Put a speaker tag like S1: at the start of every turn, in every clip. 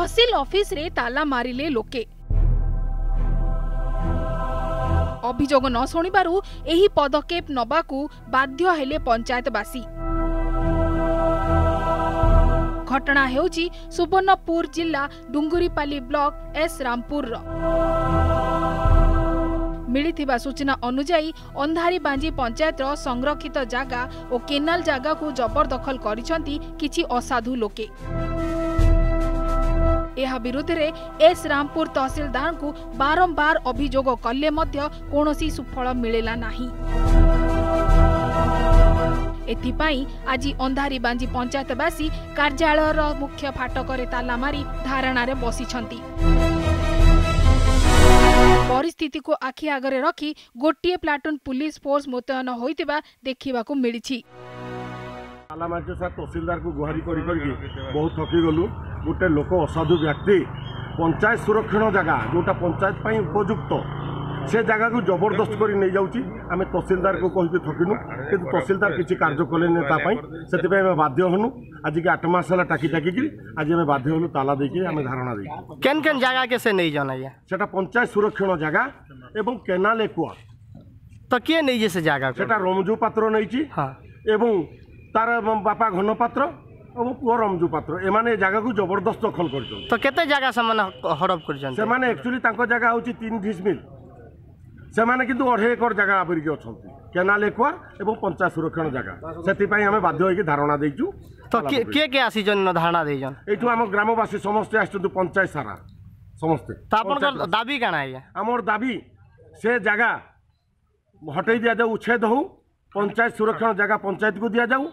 S1: office रे ताला मे अभियोग नसुबि पदक्षेप न बाध्य पंचायतवासी घटना सुवर्णपुर जिल्ला डुंगुरीपाली ब्लक एस रामपुर मिलता सूचना अनुजाई अंधारी बांजी र संरक्षित जग्गा जगाको जबरदल गरिधु लोके ଏହା ବିରୁଦ୍ଧରେ ଏସ୍ ରାମପୁର ତହସିଲଦାରଙ୍କୁ ବାରମ୍ବାର ଅଭିଯୋଗ କଲେ ମଧ୍ୟ କୌଣସି ସୁଫଳ ମିଳିଲା ନାହିଁ ଏଥିପାଇଁ ଆଜି ଅନ୍ଧାରୀ ବାଞ୍ଜି ପଞ୍ଚାୟତବାସୀ କାର୍ଯ୍ୟାଳୟର ମୁଖ୍ୟ ଫାଟକରେ ତାଲା ମାରି ଧାରଣାରେ ବସିଛନ୍ତି ପରିସ୍ଥିତିକୁ ଆଖି ଆଗରେ ରଖି ଗୋଟିଏ ପ୍ଲାଟୁନ୍ ପୁଲିସ ଫୋର୍ସ ମୁତୟନ ହୋଇଥିବା ଦେଖିବାକୁ ମିଳିଛି
S2: ତହସିଲଦାରଙ୍କୁ ଗୁହାରି କରି କରିକି ବହୁତ ଠକି ଗଲୁ ଗୋଟେ ଲୋକ ଅସାଧୁ ବ୍ୟକ୍ତି ପଞ୍ଚାୟତ ସୁରକ୍ଷଣ ଜାଗା ଯେଉଁଟା ପଞ୍ଚାୟତ ପାଇଁ ଉପଯୁକ୍ତ ସେ ଜାଗାକୁ ଜବରଦସ୍ତ କରି ନେଇଯାଉଛି ଆମେ ତହସିଲଦାରକୁ କହିକି ଠକିନୁ କିନ୍ତୁ ତହସିଲଦାର କିଛି କାର୍ଯ୍ୟ କଲେନି ତା ପାଇଁ ସେଥିପାଇଁ ଆମେ ବାଧ୍ୟ ହେନୁ ଆଜିକି ଆଠ ମାସ ହେଲା ଟାକି ଟାକିକିରି ଆଜି ଆମେ ବାଧ୍ୟ ହେଲୁ ତାଲା ଦେଇକି ଆମେ ଧାରଣା ଦେଇକି
S3: କେନ୍ କେନ୍ ଜାଗାକେ ସେ ନେଇଛନ୍ ଆଜ୍ଞା
S2: ସେଟା ପଞ୍ଚାୟତ ସୁରକ୍ଷଣ ଜାଗା ଏବଂ କେନାଲ ଏକୁଆ
S3: ତ କିଏ ନେଇଛି ସେ ଜାଗା
S2: ସେଟା ରମଜୁ ପାତ୍ର ନେଇଛି ଏବଂ ତାର ବାପା ଘନ ପାତ୍ର ମୋ ପୁଅ ରମଜୁ ପାତ୍ର ଏମାନେ ଏ ଜାଗାକୁ ଜବରଦସ୍ତ ଦଖଲ କରିଛନ୍ତି
S3: ତ କେତେ ଜାଗା ସେମାନେ ହଡପ କରିଛନ୍ତି
S2: ସେମାନେ ଆକ୍ଚୁଆଲି ତାଙ୍କ ଜାଗା ହେଉଛି ତିନି ଢିସମିଲ ସେମାନେ କିନ୍ତୁ ଅଢ଼େଇ ଏକର ଜାଗା ଆବରିକି ଅଛନ୍ତି କେନାଲ ଏକୁଆ ଏବଂ ପଞ୍ଚାୟତ ସୁରକ୍ଷଣ ଜାଗା ସେଥିପାଇଁ ଆମେ ବାଧ୍ୟ ହୋଇକି ଧାରଣା ଦେଇଛୁ
S3: ତ କିଏ କିଏ ଆସିଛନ୍ତି ଧାରଣା ଦେଇଛନ୍ତି
S2: ଏଇଠୁ ଆମ ଗ୍ରାମବାସୀ ସମସ୍ତେ ଆସିଛନ୍ତି ପଞ୍ଚାୟତ ସାରା ସମସ୍ତେ
S3: ତ ଆପଣଙ୍କର ଦାବି କାଣା ଆଜ୍ଞା
S2: ଆମର ଦାବି ସେ ଜାଗା ହଟେଇ ଦିଆଯାଉ ଉଚ୍ଛେଦ ହଉ পঞ্চায়েত সুরক্ষণ জায়গা পঞ্চায়েতকে দিয়া যাও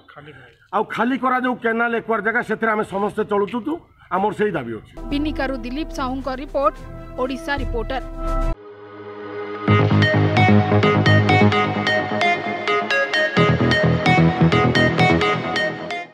S2: আউ খালি করা যাও কেনাল একবার জায়গা সেথিরে আমি সমস্তে চলুছু তু আমার
S1: সেই দাবি অছি পিনিকারু দিলীপ সাহুঙ্ক রিপোর্ট ওড়িশা রিপোর্টার